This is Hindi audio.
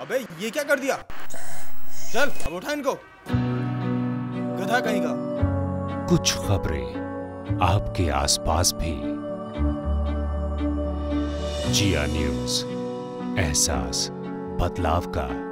अबे, ये क्या कर दिया? चल, अब उठा इनको। गधा कहीं का? कुछ खबरें आपके आसपास भी। जिया न्यूज़, एहसास, बदलाव का।